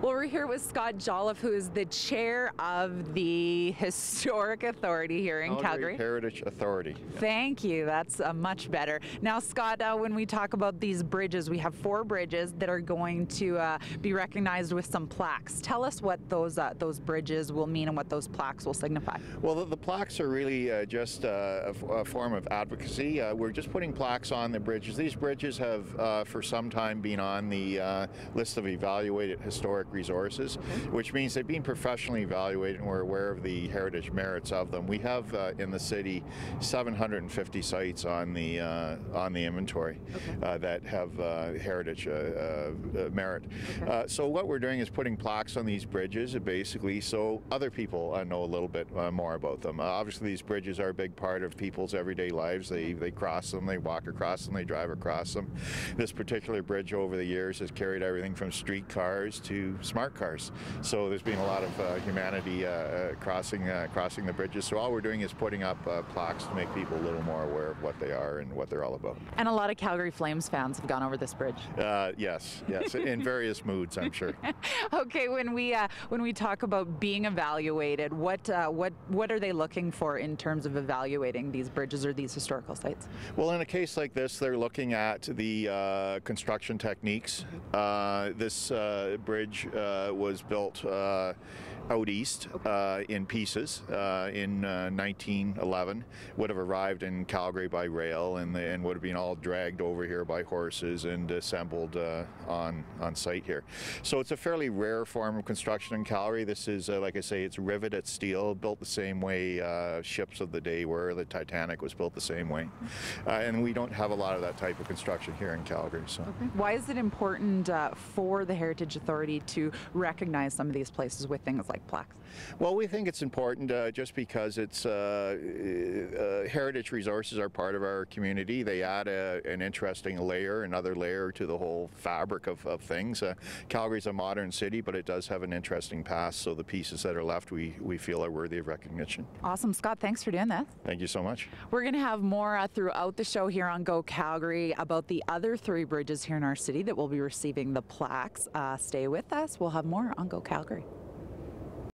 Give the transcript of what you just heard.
Well, we're here with Scott Jolliffe, who is the chair of the Historic Authority here in Calgary. Heritage Authority. Thank you. That's uh, much better. Now, Scott, uh, when we talk about these bridges, we have four bridges that are going to uh, be recognized with some plaques. Tell us what those uh, those bridges will mean and what those plaques will signify. Well, the, the plaques are really uh, just uh, a, form of advocacy. Uh, we're just putting plaques on the bridges. These bridges have, uh, for some time, been on the uh, list of evaluated historic resources, which means they've been professionally evaluated and we're aware of the heritage merits of them. We have uh, in the city 750 sites on the uh, on the inventory uh, that have uh, heritage uh, uh, merit. Uh, so what we're doing is putting plaques on these bridges, basically, so other people uh, know a little bit uh, more about them. Uh, obviously, these bridges are a big part of people's everyday lives. They they cross them, they walk across them, they drive across them. This particular bridge over the years has carried everything from streetcars to smart cars. So there's been a lot of uh, humanity uh, uh, crossing uh, crossing the bridges. So all we're doing is putting up uh, plaques to make people a little more aware of what they are and what they're all about. And a lot of Calgary Flames fans have gone over this bridge. Uh, yes, yes, in various moods, I'm sure. okay, when we uh, when we talk about being evaluated, what uh, what what are they looking for in terms of evaluating these bridges or these historical sites? Well, in a case like this, they're looking at the uh, construction techniques. Uh, this uh, bridge uh, was built uh, out east uh, in pieces uh, in uh, 1911. Would have arrived in Calgary by rail and, and would have been all dragged over here by horses and assembled uh, on on site here. So it's a fairly rare form of construction in Calgary. This is, uh, like I say, it's riveted steel, built the same way uh, ships of the day were. The Titanic was built the same way, uh, and we don't have a lot of that type of construction here in Calgary. So. Why is it important uh, for the Heritage Authority to recognize some of these places with things like plaques? Well, we think it's important uh, just because it's uh, uh, heritage resources are part of our community. They add a, an interesting layer, another layer to the whole fabric of, of things. Uh, Calgary's a modern city, but it does have an interesting past. So the pieces that are left, we, we feel are worthy of recognition. Awesome, Scott. Thanks for doing that. Thank you so much. We're going to have more uh, throughout the show here on Go Calgary about the other three bridges here in our city that will be receiving the plaques. Uh, stay with us. We'll have more on Go Calgary.